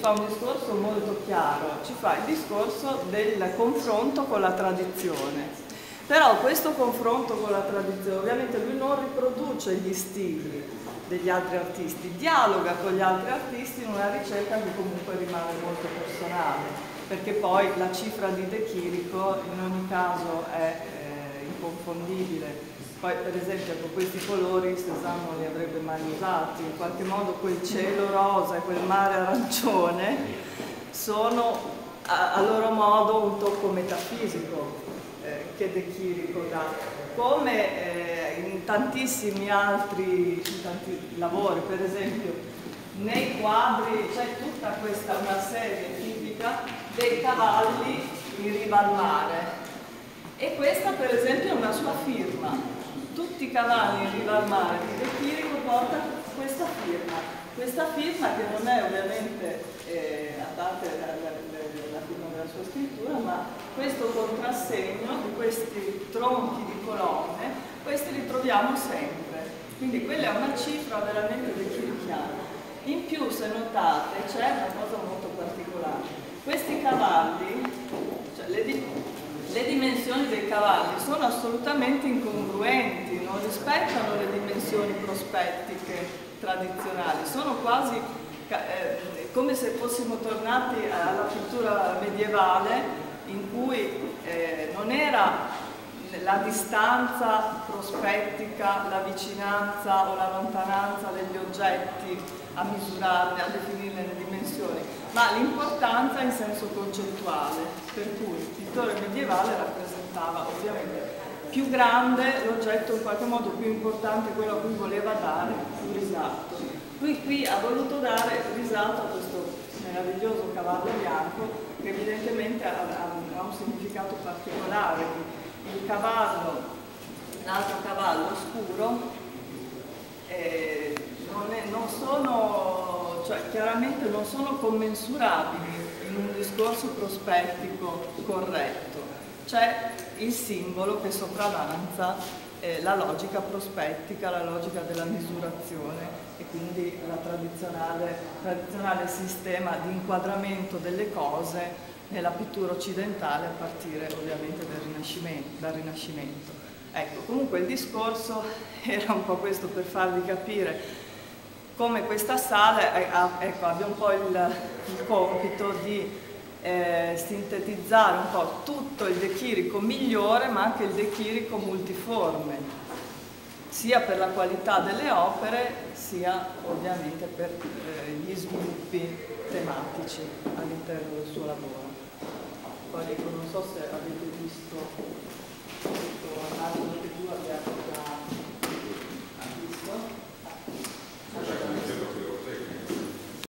fa un discorso molto chiaro, ci fa il discorso del confronto con la tradizione. Però questo confronto con la tradizione, ovviamente lui non riproduce gli stili degli altri artisti, dialoga con gli altri artisti in una ricerca che comunque rimane molto personale, perché poi la cifra di De Chirico in ogni caso è eh, inconfondibile. Poi per esempio con questi colori non li avrebbe mai usati, in qualche modo quel cielo rosa e quel mare arancione sono a, a loro modo un tocco metafisico eh, che De Chirico dà, come eh, in tantissimi altri tanti lavori, per esempio nei quadri c'è tutta questa una serie tipica dei cavalli in riva al mare e questa per esempio è una sua firma. Tutti i cavalli in riva al mare di De Chirico porta questa firma, questa firma che non è ovviamente eh, a parte la, la, la firma della sua scrittura, ma questo contrassegno di questi tronchi di colonne, questi li troviamo sempre. Quindi quella è una cifra veramente vecchirichiana. In più, se notate, c'è una cosa molto particolare. Questi cavalli, le dimensioni dei cavalli sono assolutamente incongruenti, non rispettano le dimensioni prospettiche tradizionali, sono quasi eh, come se fossimo tornati alla pittura medievale in cui eh, non era la distanza prospettica, la vicinanza o la lontananza degli oggetti a misurarne, a definirne le dimensioni, ma l'importanza in senso concettuale, per cui il pittore medievale rappresentava ovviamente più grande l'oggetto in qualche modo più importante quello a cui voleva dare un risalto. Lui qui ha voluto dare risalto a questo meraviglioso cavallo bianco che evidentemente ha, ha, ha un significato particolare. Il cavallo, l'altro cavallo scuro, eh, non, è, non sono, cioè, chiaramente non sono commensurabili in un discorso prospettico corretto. C'è il simbolo che sopravanza eh, la logica prospettica, la logica della misurazione e quindi il tradizionale, tradizionale sistema di inquadramento delle cose nella pittura occidentale a partire ovviamente dal Rinascimento. Dal Rinascimento. Ecco, comunque il discorso era un po' questo per farvi capire come questa sala ecco, abbia un po' il, il compito di eh, sintetizzare un po' tutto il De Chirico migliore ma anche il De Chirico multiforme, sia per la qualità delle opere sia ovviamente per eh, gli sviluppi tematici all'interno del suo lavoro. Poi ecco, non so se avete visto